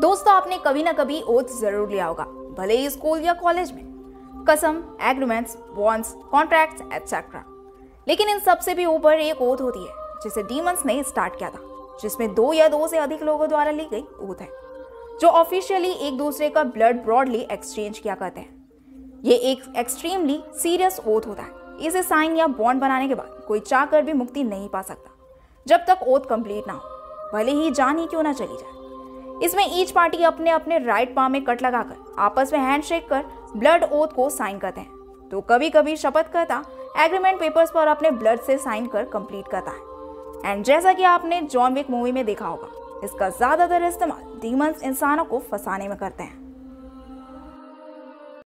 दोस्तों, आपने कभी ना कभी ओथ ज़रूर लिया होगा, भले ही स्कूल या कॉलेज में। कसम एग्रीमेंट्स बॉन्ड्स कॉन्ट्रैक्ट्स एटसेट्रा लेकिन इन सबसे भी ऊपर एक ओथ होती है, जिसे डीमंस ने स्टार्ट किया था, जिसमें दो या दो से अधिक लोगों द्वारा ली गई ओथ है, जो ऑफिशियली एक दूसरे का ब्लड ब्रॉडली एक्सचेंज किया करते हैं। ये एक एक्सट्रीमली सीरियस ओथ होता है, इसे साइन या बॉन्ड बनाने के बाद कोई चाह भी मुक्ति नहीं पा सकता, जब तक ओथ कंप्लीट ना हो, भले ही जान ही क्यों ना चली जाए। इसमें ईच पार्टी अपने अपने राइट पाम में कट लगाकर, आपस में हैंडशेक कर ब्लड ओथ को साइन करते हैं। तो कभी कभी शपथ करता एग्रीमेंट पेपर्स पर अपने ब्लड से साइन कर कंप्लीट करता है। एंड जैसा कि आपने जॉन विक मूवी में देखा होगा, इसका ज़्यादातर इस्तेमाल डीमंस इंसानों को फंसाने में करते हैं।